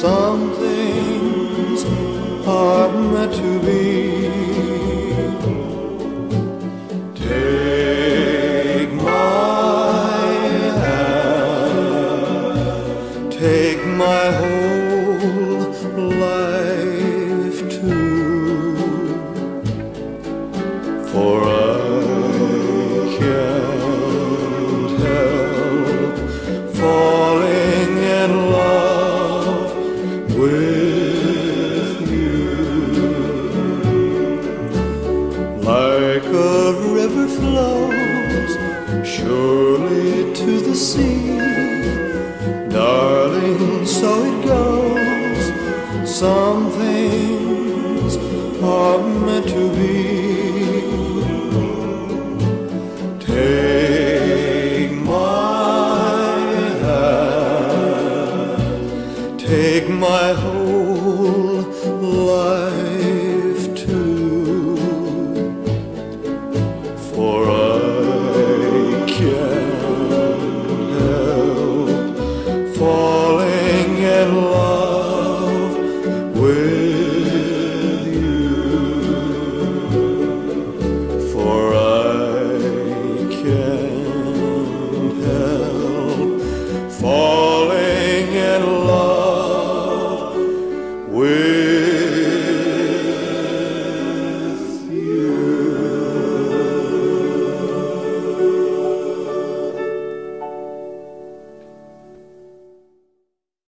Some things are meant to be. Take my hand, take my whole life with you. Like a river flows surely to the sea, darling, so it goes. Some things are meant to be. take my whole life too. For I can't help falling in love with you. For I can't help falling.